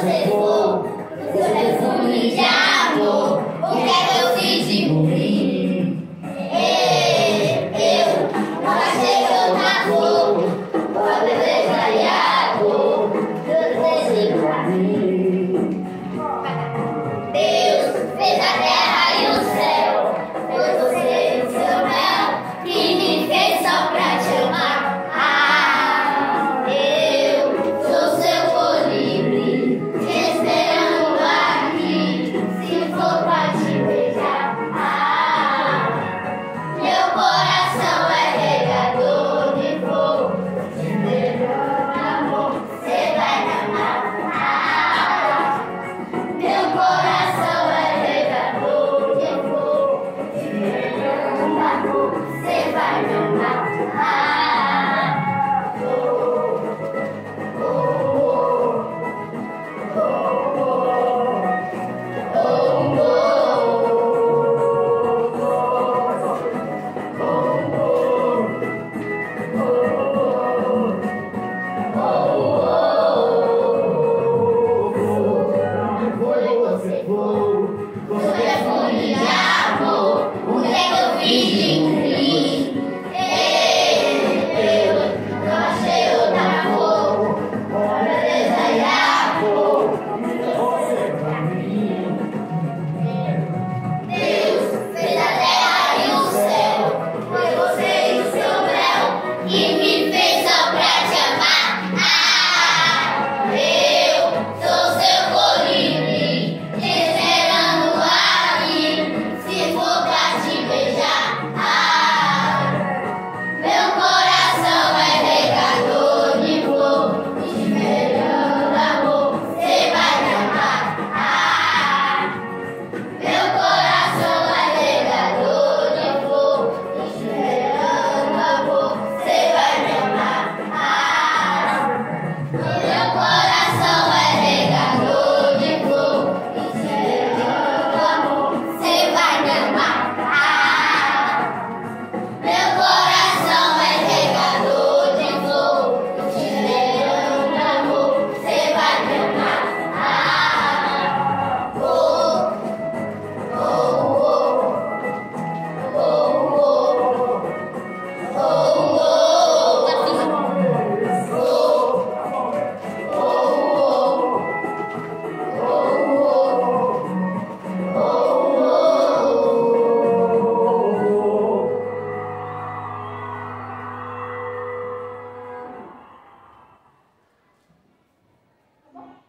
谁说，谁说，谁你家？Tá bom?